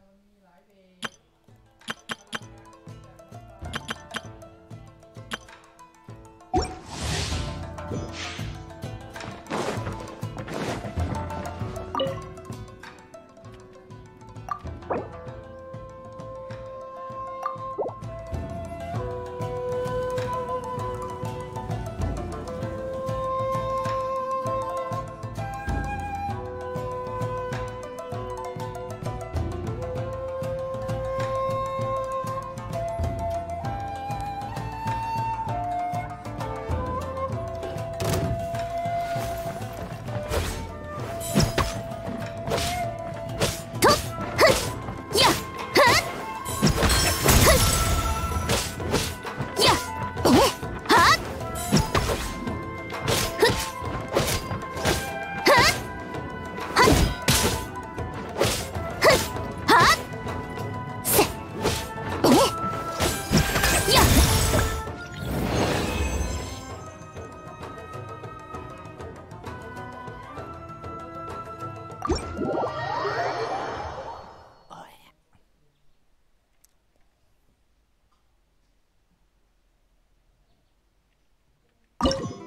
rồi mình lại về you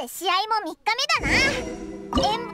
で試合も3日目だな。